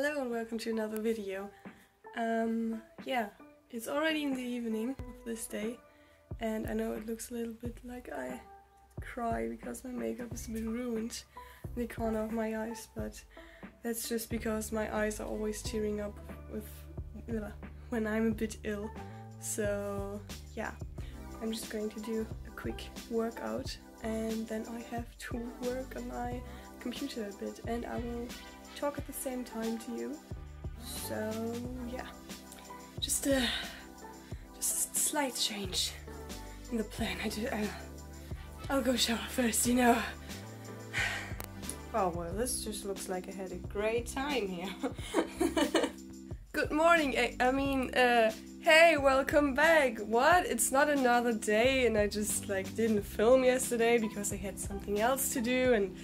Hello and welcome to another video. Um, yeah, it's already in the evening of this day and I know it looks a little bit like I cry because my makeup is a bit ruined in the corner of my eyes, but that's just because my eyes are always tearing up with uh, when I'm a bit ill. So yeah, I'm just going to do a quick workout and then I have to work on my computer a bit and I will talk at the same time to you. So yeah, just a just a slight change in the plan. I do. I, I'll go shower first, you know. Oh well, this just looks like I had a great time here. Good morning. I, I mean, uh, hey, welcome back. What? It's not another day, and I just like didn't film yesterday because I had something else to do, and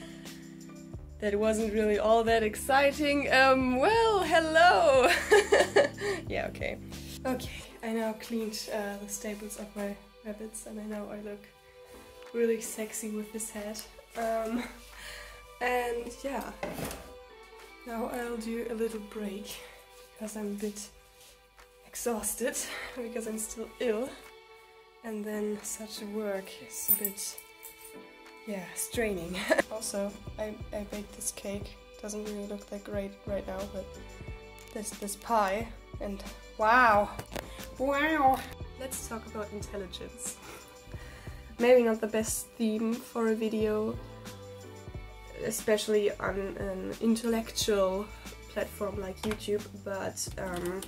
that wasn't really all that exciting. Um, well, hello. yeah, okay. Okay, I now cleaned uh, the staples of my rabbits, and I know I look really sexy with this hat. Um, and yeah, now I'll do a little break because I'm a bit exhausted because I'm still ill. And then such a work is a bit, yeah, straining. also, I, I baked this cake. Doesn't really look that great right now, but this this pie and wow, wow. Let's talk about intelligence. Maybe not the best theme for a video, especially on an intellectual platform like YouTube, but um,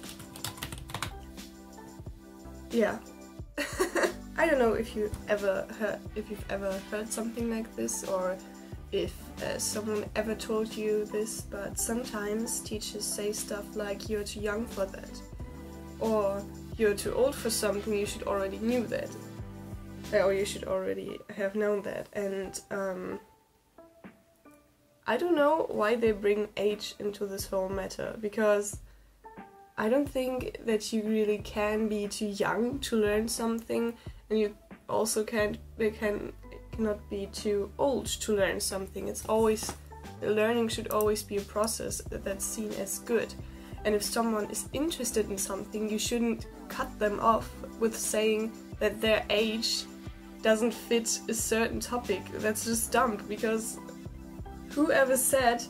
yeah. I don't know if you ever heard if you've ever heard something like this or if uh, someone ever told you this, but sometimes teachers say stuff like you're too young for that or you're too old for something, you should already knew that or you should already have known that and um, I don't know why they bring age into this whole matter because I don't think that you really can be too young to learn something and you also can't they can cannot be too old to learn something. It's always learning should always be a process that's seen as good. And if someone is interested in something, you shouldn't cut them off with saying that their age doesn't fit a certain topic. That's just dumb because whoever said,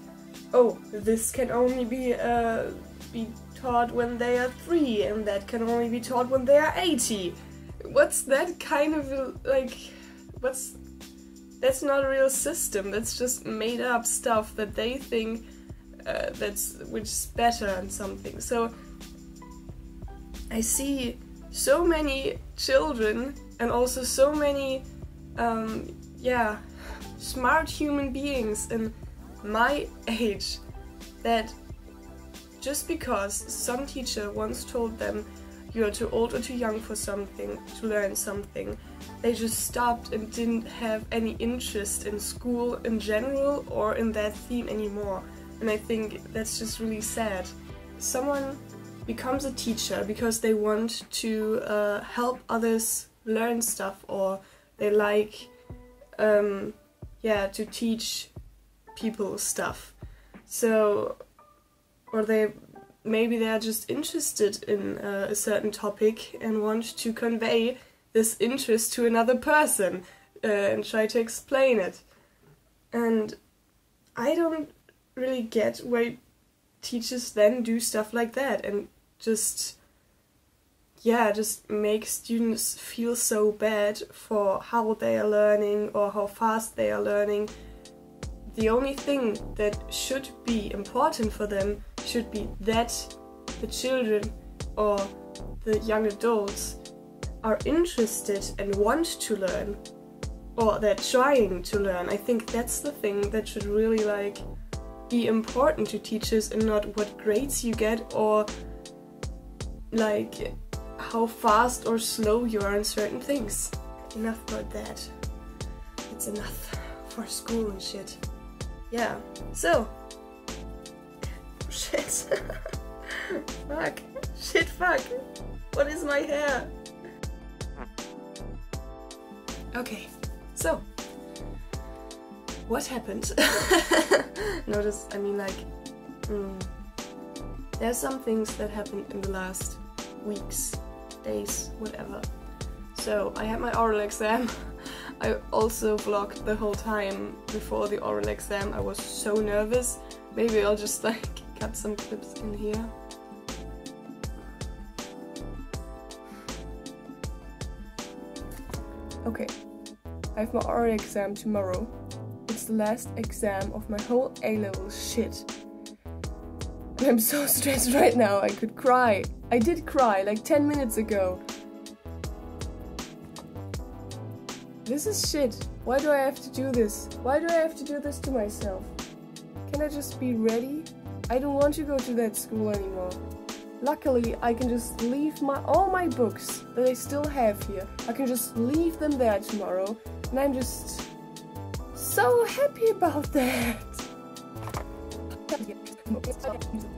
"Oh, this can only be uh, be taught when they are three, and that can only be taught when they are 80." What's that kind of like? What's that's not a real system. That's just made up stuff that they think uh, that's which is better and something. So I see so many children and also so many, um, yeah, smart human beings in my age that just because some teacher once told them you're too old or too young for something to learn something. They just stopped and didn't have any interest in school in general or in that theme anymore. And i think that's just really sad. Someone becomes a teacher because they want to uh, help others learn stuff or they like um, yeah to teach people stuff. So or they maybe they are just interested in uh, a certain topic and want to convey this interest to another person uh, and try to explain it and i don't really get why teachers then do stuff like that and just yeah, just make students feel so bad for how they are learning or how fast they are learning. The only thing that should be important for them should be that the children or the young adults are interested and want to learn or they're trying to learn. I think that's the thing that should really like be important to teachers and not what grades you get or like how fast or slow you are in certain things. Enough about that. It's enough for school and shit. Yeah, so. Fuck. Shit, fuck. What is my hair? Okay, so. What happened? Notice, I mean, like. Mm, There's some things that happened in the last weeks, days, whatever. So I had my oral exam. I also vlogged the whole time before the oral exam. I was so nervous. Maybe I'll just like cut some clips in here. Okay, I have my oral exam tomorrow. It's the last exam of my whole A-level shit. I'm so stressed right now, I could cry. I did cry like 10 minutes ago. This is shit. Why do I have to do this? Why do I have to do this to myself? Can I just be ready? I don't want to go to that school anymore. Luckily, I can just leave my all my books that I still have here. I can just leave them there tomorrow, and I'm just so happy about that.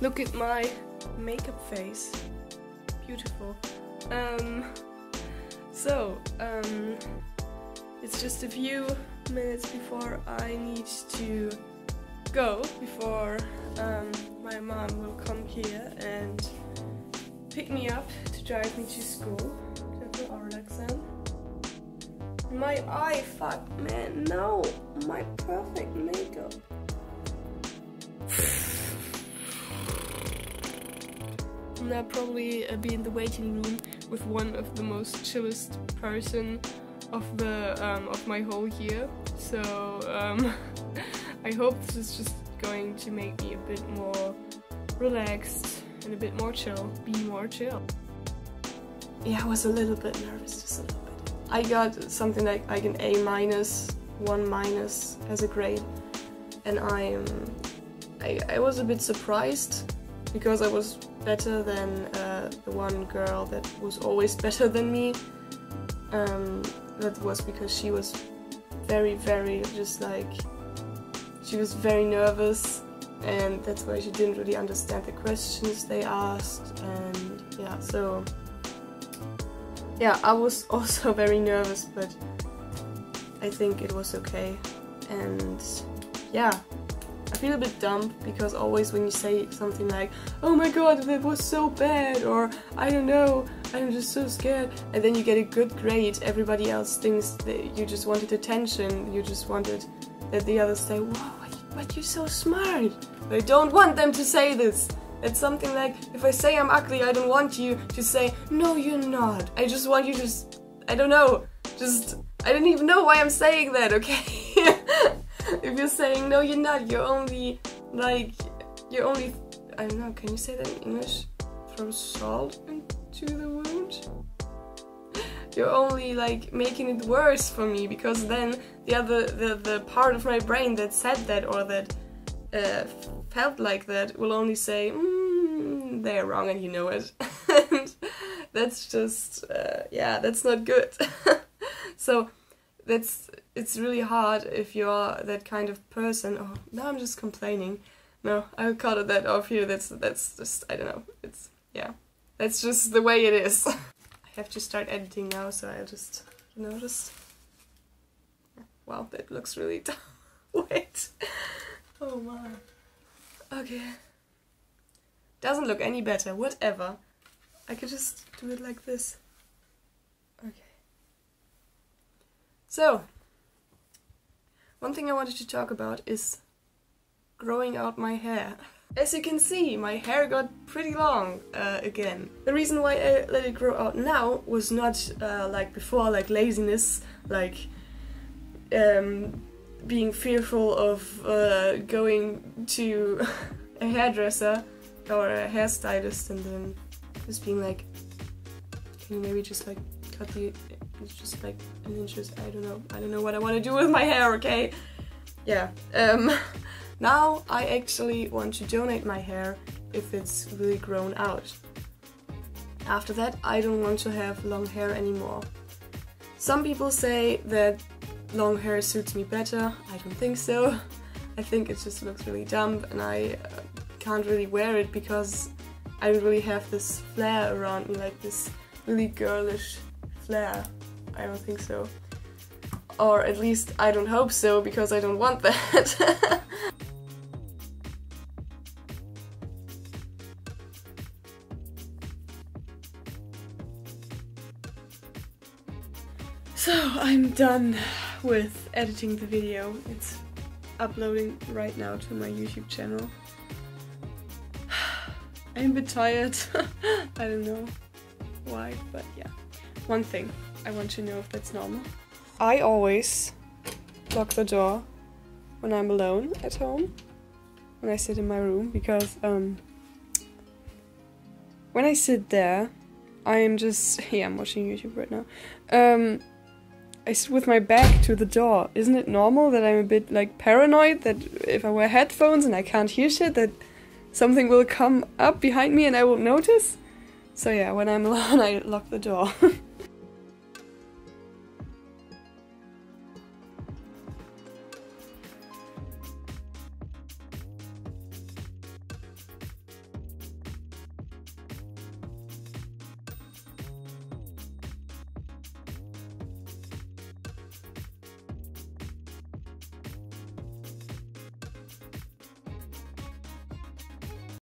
Look at my makeup face. Beautiful. Um, so, um, it's just a few minutes before I need to go, before um, my mom will come here and pick me up to drive me to school. My eye, fuck, man, no! My perfect makeup. I'll probably uh, be in the waiting room with one of the most chillest person of the um, of my whole year. So um, I hope this is just going to make me a bit more relaxed and a bit more chill. Be more chill. Yeah, I was a little bit nervous, just a little bit. I got something like like an A minus, one minus as a grade, and I'm I, I was a bit surprised because I was better than uh, the one girl that was always better than me. Um, that was because she was very, very just like she was very nervous, and that's why she didn't really understand the questions they asked. And yeah, so yeah, I was also very nervous, but I think it was okay. And yeah, feel a bit dumb because always when you say something like, oh my god, that was so bad, or I don't know, I'm just so scared, and then you get a good grade, everybody else thinks that you just wanted attention, you just wanted that the others say, wow, but you're so smart. I don't want them to say this. It's something like, if I say I'm ugly, I don't want you to say, no, you're not. I just want you to, I don't know, just, I don't even know why I'm saying that, okay? if you're saying, no, you're not, you're only, like, you're only, I don't know, can you say that in English? Throw salt into the wound? You're only, like, making it worse for me, because then the other, the, the part of my brain that said that, or that uh, felt like that, will only say, mm, they're wrong and you know it. and that's just, uh, yeah, that's not good. so, that's it's really hard if you're that kind of person. Oh, now I'm just complaining. No, I'll cut that off here. That's that's just I don't know. It's yeah, that's just the way it is. I have to start editing now, so I'll just you know just. Wow, that looks really. Wait. Oh my. Okay. Doesn't look any better. Whatever. I could just do it like this. Okay. So, one thing I wanted to talk about is growing out my hair. As you can see, my hair got pretty long uh, again. The reason why I let it grow out now was not uh, like before, like laziness, like um, being fearful of uh, going to a hairdresser or a hairstylist and then just being like, can you maybe just like cut the it's just like an inches. I don't know. I don't know what I want to do with my hair. Okay, yeah. Um, now I actually want to donate my hair if it's really grown out. After that, I don't want to have long hair anymore. Some people say that long hair suits me better. I don't think so. I think it just looks really dumb and I uh, can't really wear it because I really have this flair around me, like this really girlish flair. I don't think so. Or at least I don't hope so because I don't want that. so I'm done with editing the video. It's uploading right now to my YouTube channel. I'm a bit tired. I don't know why, but yeah. One thing, I want to know if that's normal. I always lock the door when I'm alone at home, when I sit in my room, because um, when I sit there, I am just yeah, I'm watching YouTube right now. Um, I sit with my back to the door. Isn't it normal that I'm a bit like paranoid that if I wear headphones and I can't hear shit, that something will come up behind me and I won't notice? So yeah, when I'm alone, I lock the door.